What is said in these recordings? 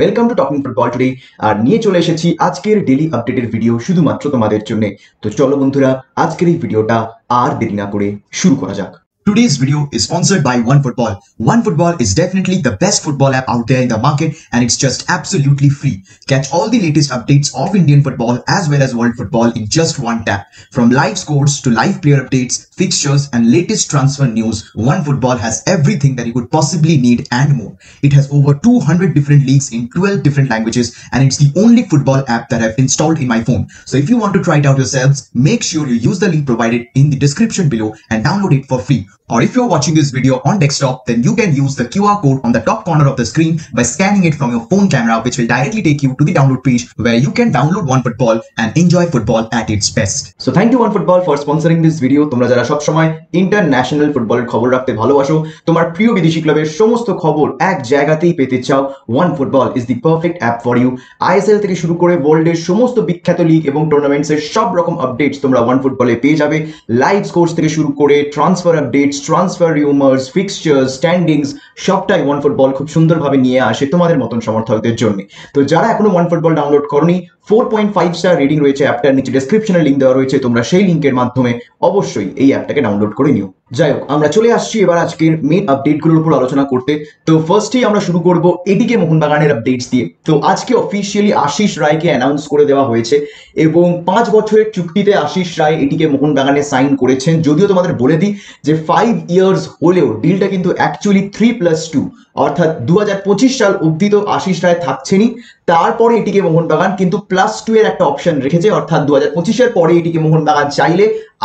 Welcome to talking football today আর নিয়ে চলে এসেছি আজকের ডেলি আপডেটের ভিডিও শুধুমাত্র তোমাদের জন্য। তো চলো বন্ধুরা, আজকের এই ভিডিওটা আর দেরি না করে শুরু করা যাক। Today's video is sponsored by OneFootball. OneFootball is definitely the best football app out there in the market and it's just absolutely free. Catch all the latest updates of Indian football as well as world football in just one tap. From live scores to live player updates, fixtures and latest transfer news, OneFootball has everything that you could possibly need and more. It has over 200 different leagues in 12 different languages and it's the only football app that I've installed in my phone. So if you want to try it out yourselves, make sure you use the link provided in the description below and download it for free. Or if you're watching this video on desktop, then you can use the QR code on the top corner of the screen by scanning it from your phone camera, which will directly take you to the download page where you can download OneFootball and enjoy football at its best. So thank you one football for sponsoring this video তোমরা যারা সবসময় international ফুটবলের খবর রাখতে ভালোবাসো তোমার প্রিয় বিদেশি ক্লাবের সমস্ত খবর এক জায়গাতেই পেতে চাও one football is the perfect app for you ISL থেকে শুরু করে ওয়ার্ল্ডের সমস্ত বিখ্যাত লিগ এবং টুর্নামেন্টসের সব রকম আপডেটস তোমরা ওয়ান ফুটবলে পেয়ে যাবে লাইভ স্কোর্স থেকে শুরু করে transfer updates transfer rumours fixture standings সবটাই ওয়ান ফুটবল খুব সুন্দরভাবে নিয়ে আসে তোমাদের মতন সমর্থকদের জন্য। তো যারা এখনও ওয়ান ফুটবল ডাউনলোড করনি four point five star rating রয়েছে অ্যাপটার নিচে ডেসক্রিপশনে লিঙ্ক দেওয়া রয়েছে, তোমরা সেই লিঙ্কের মাধ্যমে অবশ্যই এই অ্যাপটাকে ডাউনলোড করে নিও। যাই হোক আমরা চলে আসছি এবার আজকের মেন আপডেটগুলোর উপর আলোচনা করতে। তো ফার্স্টেই আমরা শুরু করব এটিকে মোহনবাগানের আপডেটস দিয়ে। তো আজকে অফিসিয়ালি আশিস রায়কে অ্যানাউন্স করে দেওয়া হয়েছে এবং পাঁচ বছরের চুক্তিতে আশিস রায় এটিকে মোহনবাগানে সাইন করেছেন। যদিও তোমাদের বলে দিই যে ফাইভ ইয়ার্স হলেও ডিলটা কিন্তু অ্যাকচুয়ালি থ্রি প্লাস টু অর্থাৎ দু হাজার পঁচিশ সাল অব্দি তো আশিস রায় থাকছেনই। তারপরে এটিকে মোহনবাগান কিন্তু প্লাস টু এর একটা অপশন রেখেছে, অর্থাৎ দু হাজার পঁচিশের পরে এটিকে মোহনবাগান চাইলে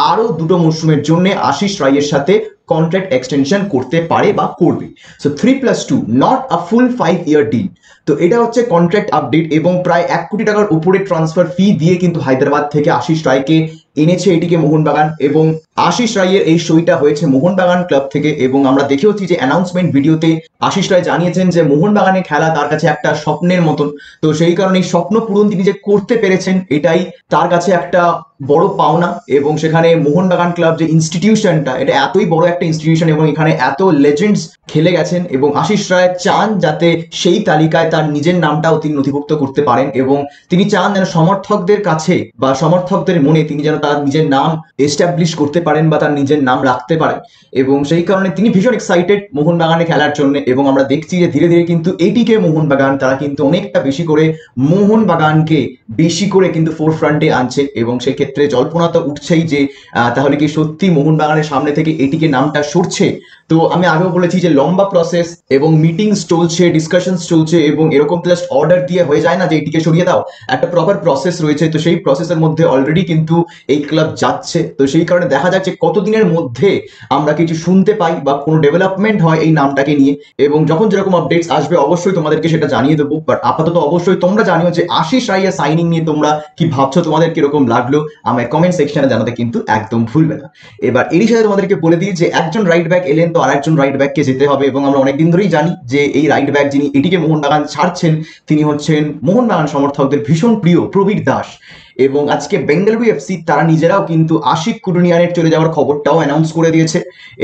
আরও দুটো মরশুমের জন্য আশিস রায়ের সাথে কন্ট্রাক্ট এক্সটেনশন করতে পারে বা করবে। So three plus two not a full five year deal তো এটা হচ্ছে কন্ট্রাক্ট আপডেট এবং প্রায় এক কোটি টাকার উপরে ট্রান্সফার ফি দিয়ে কিন্তু হায়দ্রাবাদ থেকে আশিস রায়কে এনেছে এটিকে মোহনবাগান এবং আশিস রায়ের এই সইটা হয়েছে মোহনবাগান ক্লাব থেকে এবং আমরা দেখেওছি যে অ্যানাউন্সমেন্ট ভিডিওতে আশিস রায় জানিয়েছেন যে মোহনবাগানে খেলা তার কাছে একটা স্বপ্নের মতন। তো সেই কারণে এই স্বপ্ন পূরণ তিনি যে করতে পেরেছেন, এটাই তার কাছে একটা বড় পাওনা। এবং সেখানে মোহনবাগান ক্লাব যে ইনস্টিটিউশনটা এটা এতই বড় একটা ইনস্টিটিউশন এবং এখানে এত লেজেন্ডস খেলে গেছেন। এবং আশিস রায় চান যাতে সেই তালিকায় তার নিজের নামটাও তিনি নথিভুক্ত করতে পারেন এবং তিনি চান যেন সমর্থকদের কাছে বা সমর্থকদের মনে তিনি যেন তার নিজের নাম এস্টাবলিশ করতে পারেন বা তার নিজের নাম রাখতে পারেন। এবং সেই কারণে তিনি ভীষণ এক্সাইটেড মোহনবাগানে খেলার জন্য। এবং আমরা দেখছি যে ধীরে ধীরে কিন্তু এটিকে মোহনবাগান তারা কিন্তু অনেকটা বেশি করে মোহনবাগানকে বেশি করে কিন্তু ফোর ফ্রন্টে আনছে এবং সেই ক্ষেত্রে জল্পনা তো উঠছেই যে তাহলে কি সত্যি মোহনবাগানের সামনে থেকে এটিকে নামটা সরছে? তো আমি আগেও বলেছি যে লম্বা প্রসেস এবং মিটিংস চলছে ডিসকাশনস চলছে এবং এরকম জাস্ট অর্ডার দিয়ে হয়ে যায় না যে এটিকে সরিয়ে দাও। একটা প্রপার প্রসেস রয়েছে, তো সেই প্রসেসের মধ্যে অলরেডি কিন্তু এই ক্লাব যাচ্ছে। তো সেই কারণে দেখা যাচ্ছে কতদিনের মধ্যে আমরা কিছু শুনতে পাই বা কোনো ডেভেলপমেন্ট হয় এই নামটাকে নিয়ে। এবং যখন যেরকম আপডেটস আসবে, অবশ্যই তোমাদেরকে সেটা জানিয়ে দেবো। বাট আপাতত অবশ্যই তোমরা জানিও যে আশিস রাইয়া সাইনিং নিয়ে তোমরা কি ভাবছ, তোমাদের কীরকম লাগল? আমায় কমেন্ট সেকশনে জানাতে কিন্তু একদম ভুলবে না। এবার এরই সাথে তোমাদেরকে বলে দিই যে একজন রাইট ব্যাক এলেন তো আরেকজন রাইট ব্যাককে যেতে হবে এবং আমরা অনেকদিন ধরেই জানি যে এই রাইট ব্যাক যিনি, এটিকে মোহনবাগান ছাড়ছেন, তিনি হচ্ছেন মোহনবাগান সমর্থকদের ভীষণ প্রিয় প্রবীর দাস। এবং আজকে বেঙ্গালুরু এফসি, তারা নিজেরাও কিন্তু আশিক কুটুনিয়ানের চলে যাওয়ার খবরটাও অ্যানাউন্স করে দিয়েছে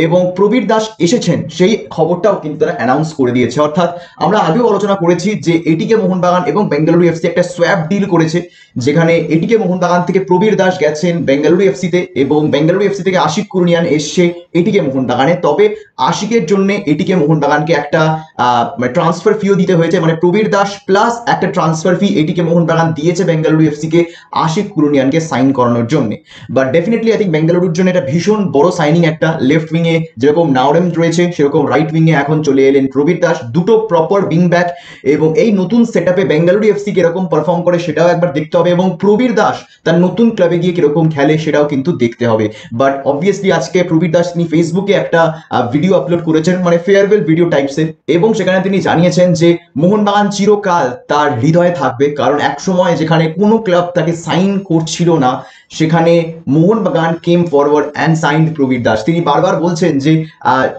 এবং প্রবীর দাস এসেছেন, সেই খবরটাও কিন্তু তারা অ্যানাউন্স করে দিয়েছে। অর্থাৎ আমরা আগেও আলোচনা করেছি যে এটিকে মোহনবাগান এবং বেঙ্গালুরু এফসি একটা সোয়াপ ডিল করেছে, যেখানে এটিকে মোহনবাগান থেকে প্রবীর দাস গেছেন বেঙ্গালুরু এফসিতে এবং বেঙ্গালুরু এফসি থেকে আশিক কুরুনিয়ান এসছে এটিকে মোহনবাগানে। তবে আশিকের জন্য এটিকে মোহনবাগানকে একটা ট্রান্সফার ফিও দিতে হয়েছে মানে প্রবীর দাস প্লাস একটা ট্রান্সফার ফি এটিকে মোহনবাগান দিয়েছে বেঙ্গালুরু এফসিকে আশিক কুরুনিয়ানকে সাইন করানোর জন্য। বাট ডেফিনেটলি আই থিঙ্ক বেঙ্গালুরুর জন্য এটা ভীষণ বড় সাইনিং একটা লেফট উইংয়ে যেরকম নাওরেম রয়েছে, সেরকম রাইট উইংয়ে এখন চলে এলেন প্রবীর দাস। দুটো প্রপার উইং ব্যাক এবং এই নতুন সেট আপে বেঙ্গালুরু এফসি কীরকম পারফর্ম করে, সেটাও একবার দেখতে হবে এবং প্রবীর দাস তার নতুন ক্লাবে গিয়ে কীরকম খেলে, সেটাও কিন্তু দেখতে হবে। বাট অবভিয়াসলি আজকে প্রবীর দাস তিনি ফেসবুকে একটা ভিডিও আপলোড করেছেন মানে ফেয়ারওয়েল ভিডিও টাইপসের এবং সেখানে তিনি জানিয়েছেন যে মোহনবাগান চিরকাল তার হৃদয়ে থাকবে, কারণ এক সময় যেখানে কোনো ক্লাব তাকে সাইন করছিল না সেখানে Mohun Bagan came forward and signed Prabir Das. তিনি বারবার বলছেন যে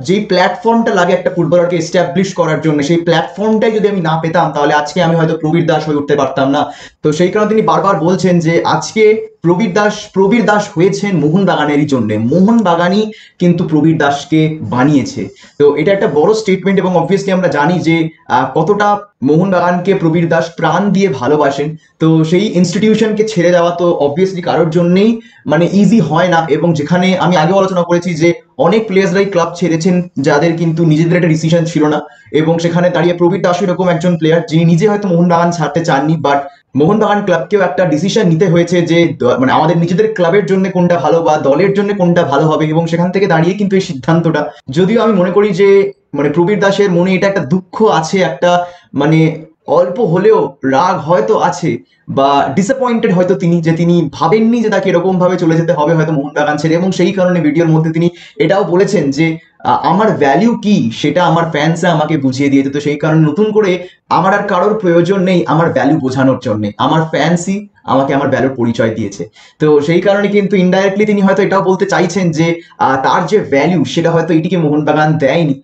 যেই প্ল্যাটফর্মটা লাগে একটা ফুটবলারকে এস্টাবলিশ করার জন্য, সেই প্ল্যাটফর্মটাই যদি আমি না পেতাম, তাহলে আজকে আমি হয়তো প্রবীর দাস হয়ে উঠতে পারতাম না। তো সেই কারণে তিনি বারবার বলছেন যে, আজকে প্রবীর দাস প্রবীর দাস হয়েছেন মোহনবাগানেরই জন্য। মোহনবাগানই কিন্তু প্রবীর দাসকে বানিয়েছে। তো এটা একটা বড় স্টেটমেন্ট এবং অবভিয়াসলি আমরা জানি যে কতটা মোহনবাগানকে প্রবীর দাস প্রাণ দিয়ে ভালোবাসেন। তো সেই ইনস্টিটিউশনকে ছেড়ে দেওয়া তো অবভিয়াসলি কারোর জন্যই মানে ইজি হয় না। এবং যেখানে আমি আগেও আলোচনা করেছি যে অনেক প্লেয়ার্সরাই ক্লাব ছেড়েছেন যাদের কিন্তু নিজেদের একটা ডিসিশন ছিল না। এবং সেখানে দাঁড়িয়ে প্রবীর দাস এরকম একজন প্লেয়ার যিনি নিজে হয়তো মোহনবাগান ছাড়তে চাননি বাট মোহনবাগান ক্লাবকেও একটা ডিসিশন নিতে হয়েছে যে মানে আমাদের নিজেদের ক্লাবের জন্য কোনটা ভালো বা দলের জন্য কোনটা ভালো হবে। এবং সেখান থেকে দাঁড়িয়ে কিন্তু এই সিদ্ধান্তটা। যদিও আমি মনে করি যে মানে প্রবীর দাসের মনে এটা একটা দুঃখ আছে, একটা মানে অল্প হলেও রাগ হয়তো আছে বা ডিসঅ্যাপয়েন্টেড হয়তো তিনি, যে তিনি ভাবেননি যে তাকে এরকম ভাবে চলে যেতে হবে হয়তো মোহনবাগান ছেড়ে। এবং সেই কারণে ভিডিওর মধ্যে তিনি এটাও বলেছেন যে আমার ভ্যালু কি সেটা আমার ফ্যান্সরা আমাকে বুঝিয়ে দিয়েছে। তো সেই কারণে নতুন করে আমার আর কারোর প্রয়োজন নেই আমার ভ্যালু বোঝানোর জন্য। আমার ফ্যান্সই আমাকে আমার ভ্যালুর পরিচয় দিয়েছে। তো সেই কারণে কিন্তু ইনডাইরেক্টলি তিনি হয়তো এটাও বলতে চাইছেন যে তার যে ভ্যালু সেটা হয়তো এটিকে মোহনবাগান দেয়নি।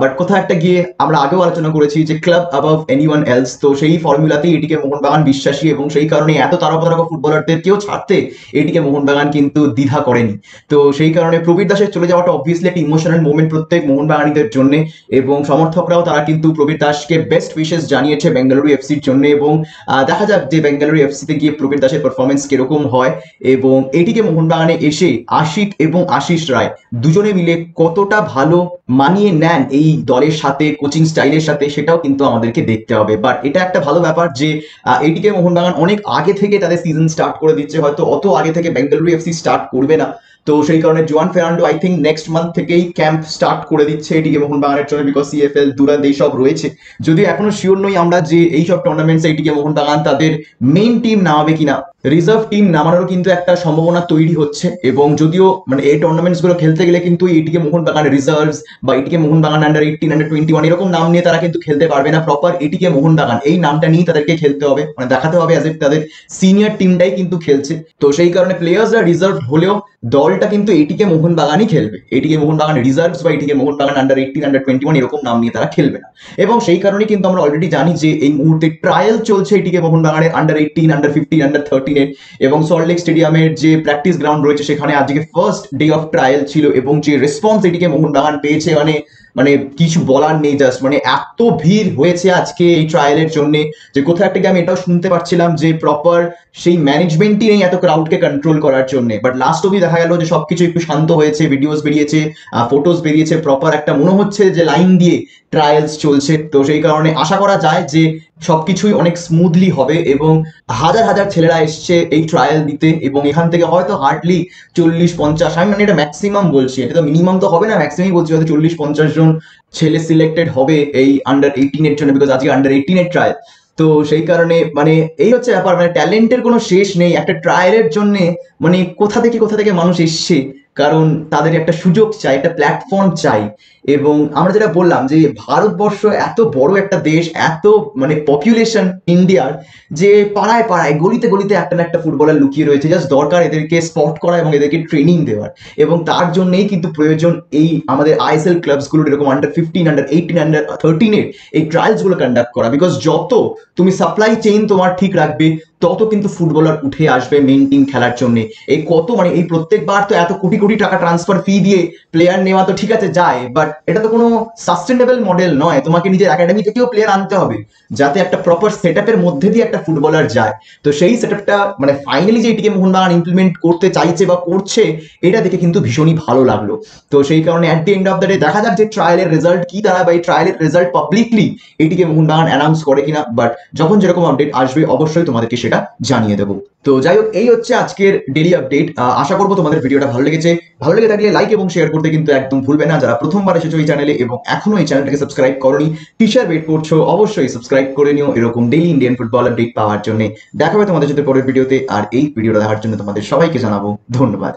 বাট কোথাও একটা গিয়ে আমরা আগেও আলোচনা করেছি যে club above any one else তো সেই ফর্মুলাতেই এটিকে মোহনবাগান বিশ্বাসী এবং সেই কারণে এত তারকা তারকা ফুটবলারদেরকেও ছাড়তে এটিকে মোহনবাগান কিন্তু দ্বিধা করেনি। তো সেই কারণে প্রবীর দাসের চলে যাওয়াটা অবভিয়াসলি একটা ইমোশনাল মোমেন্ট প্রত্যেক মোহনবাগানীদের জন্য এবং সমর্থকরাও তারা কিন্তু প্রবীর দাসকে বেস্ট উইশেস জানিয়েছে বেঙ্গালুরু এফসির জন্য এবং দেখা যাক যে বেঙ্গালুরু এফসিতে গিয়ে প্রবীর দাসের পারফরমেন্স কীরকম হয় এবং এটিকে মোহনবাগানে এসে আশিক এবং আশিস রায় দুজনে মিলে কতটা ভালো মানিয়ে নেন এই দলের সাথে কোচিং স্টাইলের সাথে সেটাও কিন্তু আমাদেরকে দেখতে হবে। বাট এটা একটা ভালো ব্যাপার যে এটিকে মোহনবাগান অনেক আগে থেকে তাদের সিজন স্টার্ট করে দিচ্ছে, হয়তো অত আগে থেকে বেঙ্গালুরু এফসি স্টার্ট করবে না। তো সেই কারণে Juan Ferrando I think next month থেকেই ক্যাম্প স্টার্ট করে দিচ্ছে এটিকে মোহনবাগানের জন্য বিকজ সিএফএল দুরান্ত এইসব রয়েছে। যদিও এখনও শিওর নই আমরা যে এইসব টুর্নামেন্টস এটিকে মোহনবাগান তাদের মেইন টিম নামাবে কিনা। রিজার্ভ টিম নামানোরও কিন্তু একটা সম্ভাবনা তৈরি হচ্ছে এবং যদিও মানে এই টুর্নামেন্টসগুলো খেলতে গেলে কিন্তু এটিকে মোহনবাগান রিজার্ভস বা ATK Mohun Bagan under eighteen under twenty one এরকম নাম নিয়ে তারা কিন্তু খেলতে পারবে না। প্রপার এটিকে মোহনবাগান, এই নামটা নিয়ে তাদেরকে খেলতে হবে। মানে দেখাতে হবে অ্যাজ এফ তাদের সিনিয়র টিমটাই কিন্তু খেলছে। তো সেই কারণে প্লেয়ার্সরা রিজার্ভ হলেও দলটা কিন্তু এটিকে মোহনবাগানই খেলবে। এটিকে মোহনবাগান রিজার্ভস বা ATK Mohun Bagan under eighteen under twenty one এরকম নাম নিয়ে তারা খেলবে না। এবং সেই কারণে কিন্তু আমরা অলরেডি জানি যে এই মুহূর্তে ট্রায়াল চলছে এটিকে মোহনবাগানের under eighteen under fifteen under থার্টিনের এবং সল্টলেক স্টেডিয়ামের যে প্র্যাকটিস গ্রাউন্ড রয়েছে, সেখানে আজকে ফার্স্ট ডে অফ ট্রায়াল ছিল এবং যে রেসপন্স এটিকে মোহনবাগান পেয়েছে মানে মানে কিছু বলার নেই জাস্ট মানে এত ভিড় হয়েছে আজকে এই ট্রায়ালের জন্য যে কোথাও একটা আমি এটাও শুনতে পারছিলাম যে প্রপার সেই ম্যানেজমেন্টই নেই এত ক্রাউডকে কন্ট্রোল করার জন্য। বাট লাস্ট অবধি দেখা গেল যে সবকিছু একটু শান্ত হয়েছে ভিডিওস বেরিয়েছে ফটোস বেরিয়েছে প্রপার একটা মনে হচ্ছে যে লাইন দিয়ে ট্রায়ালস চলছে। তো সেই কারণে আশা করা যায় যে সবকিছুই অনেক স্মুথলি হবে এবং হাজার হাজার ছেলেরা এসছে এই ট্রায়াল দিতে এবং এখান থেকে হয়তো হার্ডলি চল্লিশ পঞ্চাশ, আমি মানে এটা ম্যাক্সিমাম বলছি, এটা তো মিনিমাম তো হবে না ম্যাক্সিমামই বলছি হয়তো চল্লিশ পঞ্চাশ জন ছেলে সিলেক্টেড হবে এই আন্ডার এইটিনের জন্য বিকজ আজকে আন্ডার এইটিনের ট্রায়াল তো সেই কারণে মানে এই হচ্ছে ব্যাপার মানে ট্যালেন্টের কোনো শেষ নেই, একটা ট্রায়ালের জন্য মানে কোথা থেকে কোথা থেকে মানুষ এসছে, কারণ তাদের একটা সুযোগ চাই, একটা প্ল্যাটফর্ম চাই। এবং আমরা যেটা বললাম যে ভারতবর্ষ এত বড় একটা দেশ, এত মানে পপুলেশন ইন্ডিয়ার যে পাড়ায় পাড়ায়, গলিতে গলিতে একটা না একটা ফুটবলার লুকিয়ে রয়েছে। জাস্ট দরকার এদেরকে স্পট করা এবং এদেরকে ট্রেনিং দেওয়ার। এবং তার জন্যেই কিন্তু প্রয়োজন এই আমাদের আইএসএল ক্লাবসগুলোর এরকম under fifteen under eighteen under থার্টিনের এই ট্রায়ালসগুলো কন্ডাক্ট করা। বিকজ যত তুমি সাপ্লাই চেইন তোমার ঠিক রাখবে, তত কিন্তু ফুটবলার উঠে আসবে মেন টিম খেলার জন্য। এই কত মানে এই প্রত্যেকবার তো এত কোটি কোটি টাকা ট্রান্সফার ফি দিয়ে প্লেয়ার নেওয়া তো ঠিক আছে, যায়। বাট এটা তো কোনো সাস্টেনেবল মডেল নয়। তোমাকে নিজের একাডেমি থেকেও প্লেয়ার আনতে হবে, যাতে একটা প্রপার সেট মধ্যে দিয়ে একটা ফুটবলার যায়। তো সেই সেট মানে ফাইনালি যে এটিকে মোহনবাগান ইমপ্লিমেন্ট করতে চাইছে বা করছে, এটা দেখে কিন্তু ভীষণই ভালো লাগল। তো সেই কারণে at the end of the day দেখা যাক যে ট্রায়ালের রেজাল্ট কি দাঁড়ায় বা এই ট্রায়ালের রেজাল্ট পাবলিকলি এটিকে মোহনবাগান অ্যানাউন্স করে কিনা বাট যখন যেরকম আপডেট আসবে, অবশ্যই তোমাদেরকে সেটা জানিয়ে দেবো। তো যাই হোক এই হচ্ছে আজকের ডেলি আপডেট আশা করব তোমাদের ভিডিওটা ভালো লেগেছে। ভালো লেগে থাকলে লাইক এবং শেয়ার করতে কিন্তু একদম ভুলবে না। যারা প্রথমবার এসেছ এই চ্যানেলে এবং এখনও এই চ্যানেলটাকে সাবস্ক্রাইব করনি টিচার ওয়েট করছ, অবশ্যই সাবস্ক্রাইব করে নিও। এরকম ডেলি ইন্ডিয়ান ফুটবল আপডেট পাওয়ার জন্য। দেখা হবে তোমাদের সাথে পরের ভিডিওতে আর এই ভিডিওটা দেখার জন্য তোমাদের সবাইকে জানাব। ধন্যবাদ।